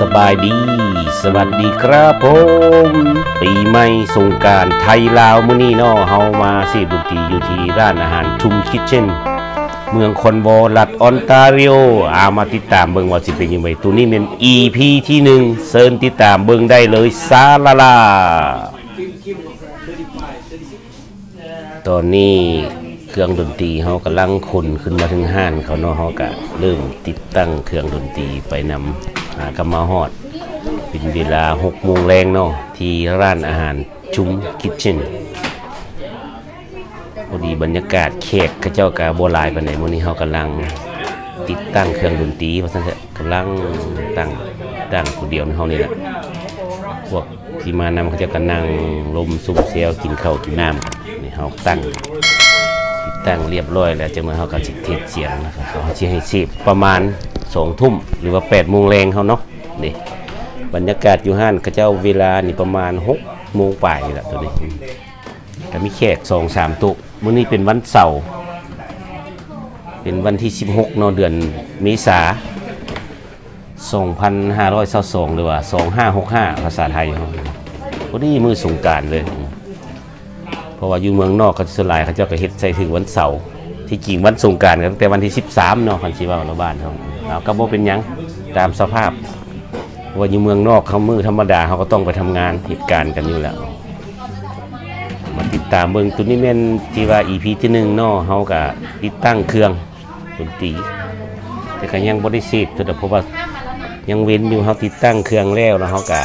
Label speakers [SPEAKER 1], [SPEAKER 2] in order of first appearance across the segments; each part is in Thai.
[SPEAKER 1] สบายดี สวัสดีครับผม ปีใหม่สงการไทยลาวมื้อนี้เนาะเฮามาสิดนตรีอยู่ที่ร้านอาหารชุมคิทเช่น เมืองคอนโบรัฐออนตาริโออามาติดตามเบิ่งว่าสิเป็นยังไงตัวนี้เป็น EP ที่หนึ่งเซิญติดตามเบิ่งได้เลยซาลาลา ตอนนี้เครื่องดนตรีเขากำลังขนขึ้นมาถึงห้านเขาเนาะเขาก็เริ่มติดตั้งเครื่องดนตรีไปนำ หากมาฮอด เป็นเวลา6โมงแรงเนาะที่ร้านอาหารชุมคิทเช่นพอดีบรรยากาศแขกเขาเจ้ากาโบลายปานไหนมื้อนี้เขากำลังติดตั้งเครื่องดนตรีว่าซั่นเถอะกำลังตั้งตั้งผู้เดียวในห้องนี้แหละพวกที่มานำเขาเจะก็นั่งลมซุ่มเซลกินข้าวกินน้ำกันนี่เขาตั้ง ตั้งเรียบร้อยแล้วจังมาเขาก็สิเทศเสียงนะครับเขาสิให้สิประมาณสองทุ่มหรือว่าแปดโมงแรงเขาเนาะนี่บรรยากาศอยู่ห้านเขาเจ้าเวลานี่ประมาณหกโมงป่ายนี่แหละตัวนี้ก็มีแขกสองสามตุมื้อนี้เป็นวันเสาร์เป็นวันที่ 16เนาะเดือนเมษา2522หรือว่า 2565 ภาษาไทยเขาพอดีมือสงการเลย เพราะว่าอยู่เมืองนอกเขาสลายเขาเจ้าก็เฮ็ดใส่ถึงวันเสาร์ที่จริงวันสงการก็ตั้งแต่วันที่ 13เนาะคันสิว่าเราบ้านเขาเอาก็บ่เป็นหยังตามสภาพว่าอยู่เมืองนอกเขามือธรรมดาเขาก็ต้องไปทำงานเหตุการณ์กันอยู่แล้วมาติดตามเบิ่งตัวนี้แม่นที่ว่า EP ที่หนึ่งเนาะเฮาก็ติดตั้งเครื่องดนตรีแต่ก็ยังบ่ได้เสร็จเพราะว่ายังเว้นอยู่เฮาติดตั้งเครื่องแล้วแล้วเฮาก็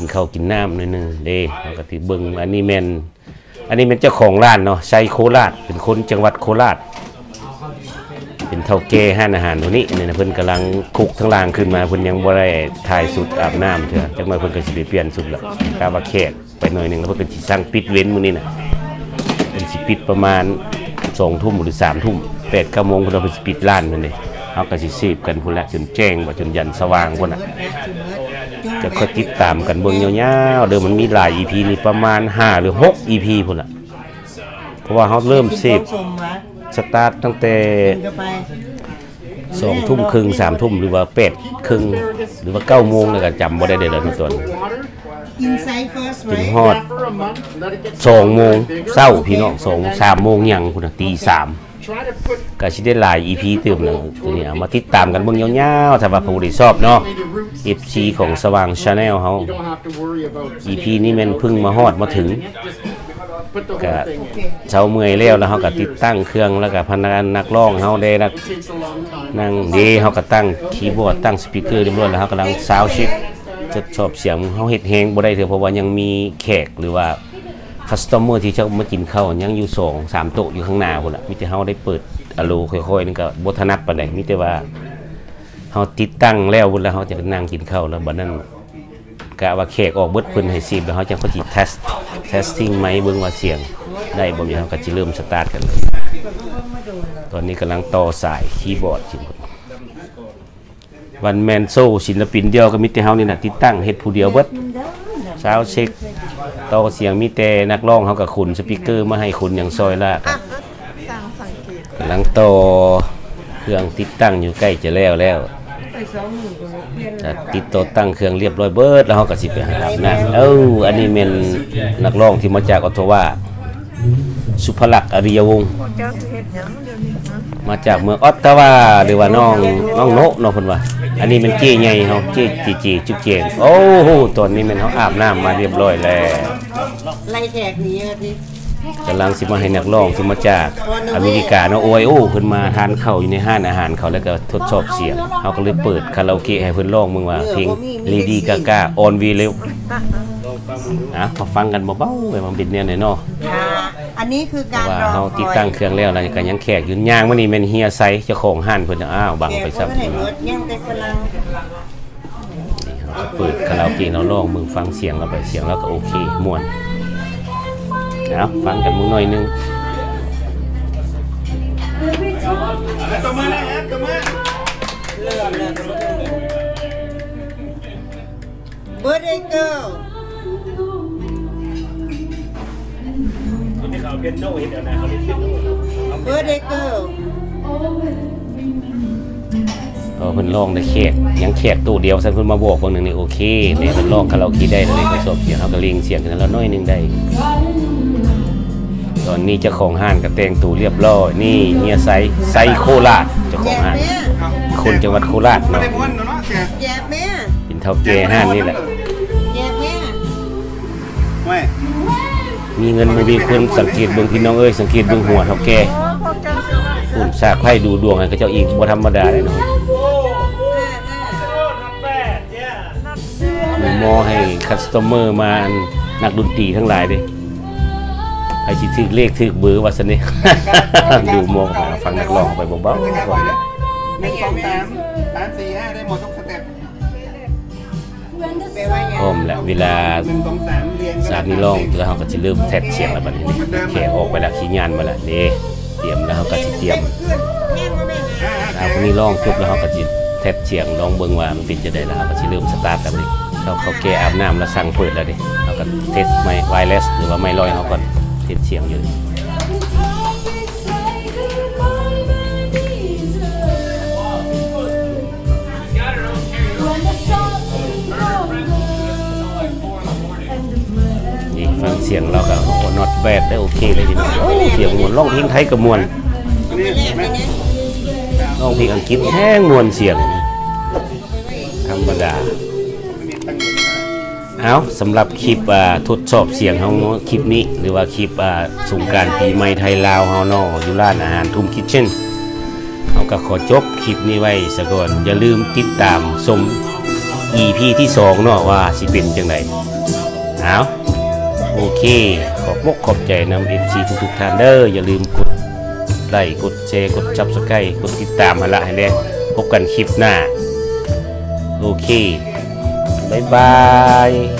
[SPEAKER 1] กินข้าวกินน้ำหนิดนึงเด้เราก็ถือเบิงอันนี้แมนอันนี้เป็นเจ้าของร้านเนาะชัยโคราชเป็นคนจังหวัดโคราช เป็นเท่าแก่ห้านอาหารตัวนี้นี่นะเพิ่นกำลังคุกทั้งล่างขึ้นมาเพิ่นยังบ่ได้ถ่ายสุดอาบน้ำเถอะจังหน่อยเพิ่นก็สิไปเปลี่ยนสุดล้วกาว่าแขกไปหน่อยหนึงแล้วเพิ่นก็สิสั่งปิดเว้นมื้อนี้น่ะเพิ่นสิปิดประมาณ2ทุ่มหรือ3ทุ่ม8 9โมงเพิ่นเอาเพิ่นสิปิดร้านเพิ่นนี่เฮาก็สิซีบกันพุ่นละจนแจ้งว่าจนยันสว่างพุ่นน่ะ จะค่อยติดตามกันเบิ่งยาวๆเดิมมันมีหลาย EP นี่ประมาณ 5 หรือ 6 EP พุ่นละเพราะว่าเขาเริ่มเสพสตาร์ทตั้งแต่สองทุ่มครึ่งสามทุ่มหรือว่า8ครึ่งหรือว่า9โมงแล้วก็จำบ่ได้เด้อแล้วทุกตอน
[SPEAKER 2] Inside first,
[SPEAKER 1] ถึง
[SPEAKER 2] right?
[SPEAKER 1] ฮอด2โมงเช้าพี่น้อง2 3โมงยังพุ่นน่ะตี3ก็สิได้หลาย EP เติมแล้วตัวนี้เอามาติดตามกันเบิ่งยาวๆถ้าว่าผู้ใดชอบเนาะ FC ของสว่าง Channel เฮา
[SPEAKER 3] You don't have to worry about
[SPEAKER 1] EP นี้แมันเพิ่งมาฮอดมาถึงก็เช้าเมื่อยแล้วแล้วเฮาก็ติดตั้งเครื่องแล้วก็พนักงานนักร้องเฮาได้นักนั่งดีเฮาก็ตั้งคีย์บอร์ดตั้งสปีกเกอร์เรียบร้อยแล้วเฮากำลังซาวด์เช็ค ทดสอบเสียงเฮาเฮ็ดแฮงบ่ได้เถอะเพราะว่ายังมีแขกหรือว่าคัสตอมเมอร์ที่จะมากินข้าวยังอยู่สองสามโต๊ะอยู่ข้างหน้าพุ่นน่ะมีแต่เฮาได้เปิดอโลค่อยๆนึงก็บ่ถนัดปานใดมีแต่ว่าเฮาติดตั้งแล้วพุ่นแล้วเฮาจะนั่งกินข้าวแล้วบัดนั้นกะว่าแขกออกเบิดเพิ่นให้ซีบแล้วเขาจะเขาสิเทส testing ไหมเบิ่งว่าเสียงได้บ่มีเขาก็สิเริ่มสตาร์ทกันเลยตอนนี้กำลังต่อสายคีย์บอร์ดจริง วันแมนโซศิลปินเดียวก็มีแต่เฮานี่น่ะติดตั้งเฮ็ดผู้เดียวเบิดซาวเช็คต่อเสียงมีแต่นักร้องเขาก็ขุนสปีกเกอร์มาให้คุณอย่างซอยละครับกำลังต่อเครื่องติดตั้งอยู่ใกล้จะแล้วแล้วจะติดต่อตั้งเครื่องเรียบร้อยเบิดแล้วเขาก็สิไปหาอาบน้ำเอ้าอันนี้เป็นนักร้องที่มาจากออตตาวา สุภลักษณ์อริยวงศ์มาจากเมืองออตตาวาหรือว่าน้องน้องโนะนาะเพิ่นว่า อันนี้เป็นเจ้ใหญ่เฮาเจ้จีจีจุ๊บเจงโอ้โหตอนนี้มันเขาอาบน้ำมาเรียบร้อยแล้ว
[SPEAKER 2] ไล่แขกนีอะพี่
[SPEAKER 1] กำลังสิมาให้นักร้องที่มาจากอเมริกาเนาะโอไอโอเพิ่นมาทานข้าวอยู่ในห้านอาหารเขาแล้วก็ทดสอบเสียงเฮาก็เลยเปิดคาราโอเกะให้เพิ่นร้องมึงว่าเพลง Lady Gaga On We Live อะมาฟังกันเบาๆไว้มันเป็นแนวไหนเนาะ
[SPEAKER 2] อันนี้คือ
[SPEAKER 1] เพ
[SPEAKER 2] การ
[SPEAKER 1] ราะว่า
[SPEAKER 2] รอ
[SPEAKER 1] เฮาติดตั้งเครื่องแล้วแล้วก็ยังแขกอยู่ย่างมื้อนี้แม่นเฮียไซเจ้าของห้านเพิ่นน่ะอ้าวบังไปซับ
[SPEAKER 2] แขกเบิดยังเป็นกำลัง
[SPEAKER 1] เปิดคาราโอเกะเนาะร้องมึงฟังเสียงแล้วไปเสียงแล้วก็โอเคม่วนเอาฟังกันมึงหน่อยนึง
[SPEAKER 2] เบิร์ดเอเกิล
[SPEAKER 1] เขาเปียโนเฮ็ดเอานะเขาเล่นเปียโน
[SPEAKER 2] เบิร์ดเอเกิล
[SPEAKER 1] พอเพิ่นลองได้แขกยังแขกตู้เดียวซั่นเพิ่นมาบอกเบางหนึงนี่โอเคเนี่ยเพิ่นลองคาราโอเกะได้เลยทดสอบเสียงเฮาก็เล็งเสียงกันแล้วน้อยหนึงได้ ตอนนี้เจ้าของห้านก็แต่งตัวเรียบร้อยนี่เฮียไซไซโคราชเจ้าข
[SPEAKER 2] แย
[SPEAKER 1] อง
[SPEAKER 2] บ
[SPEAKER 1] ห้าน
[SPEAKER 2] แม่
[SPEAKER 1] คนจังหวัดโคราช
[SPEAKER 3] ไม่
[SPEAKER 1] เนาะ
[SPEAKER 3] ได้ม้วนเนาะเสีย
[SPEAKER 2] แยบแม่
[SPEAKER 1] เป็นเท่าแก่ห้านนี่แหละ
[SPEAKER 2] แยบแม่
[SPEAKER 3] ไม่
[SPEAKER 1] มีเงินบ่มีคนสังเกตเบิ่งพี่น้องเอ้ยสังเกตเบิ่งหัวเท่าแก่ปุ่นสากไพ่ดูดวงให้เขาเจ้าอีกบ่ธรรมดาเลยเนาะมีหมอให้คัสตอมเมอร์มาอันนักดนตรีทั้งหลายเด้ใครสิถึกเลขถึกเบอร์ว่าซั่นนี่ดูหมอหาฟังนักร้องไปเบาๆก่อน
[SPEAKER 3] หนึ่งสองสามสามสี่ห้าได้หมดทุกสเต็ป
[SPEAKER 2] แปลว่าหยัง
[SPEAKER 1] พร้อมแล้วเวลา
[SPEAKER 3] จา
[SPEAKER 1] กนี้ลองแล้วเขาก็จะเริ่มแทดเชียงแล้วบัดนี้นี่แขกออกไปแล้วขี้ยานมาแล้วเด้เตรียมแล้วเขาก็สิเตรียม
[SPEAKER 2] แม่ว่าแม่ไง
[SPEAKER 1] เอาคนนี้ลองจบแล้วเขาก็สิแทดเชียงร้องเบิ้งว่ามันเป็นจะได้แล้วเขาก็สิเริ่มสตาร์ทกันเลยเขาเขาแก้อาบน้ำแล้วสั่งเปิดแล้วเด้เขาก็เทสไม่ไวเลสหรือว่าไม่ลอยเขาก่อนเทสเชียงอยู่ ฟังเสียงเราก็โอ้ not bad ได้โอเคเลยทีเดียวเสียงมวนร้องเพลงไทยกับมวน
[SPEAKER 3] นี่
[SPEAKER 2] แยบ
[SPEAKER 3] ไหม
[SPEAKER 2] แม่เนี่ย
[SPEAKER 1] ร้องเพลงอังกฤษแห้งมวนเสียง ธรรมดาเอาสำหรับคลิปทดสอบเสียงเฮาคลิปนี้ หรือว่าคลิปอ่าสงการปีใหม่ไทยลาวเฮานาะอยู่ร้านอาหารทุ่มคิทเช่นเฮาก็ขอจบคลิปนี้ไว้ซะก่อน อย่าลืมติดตามชม EP ที่2เนาะว่าสิเป็นจังไดเอา โอเค ขอบอกขอบใจนำ FC ทุกๆท่านเด้ออย่าลืมกดไลค์กดแชร์กด subscribe กดติดตามมาละให้แน่พบกันคลิปหน้า โอเค bye bye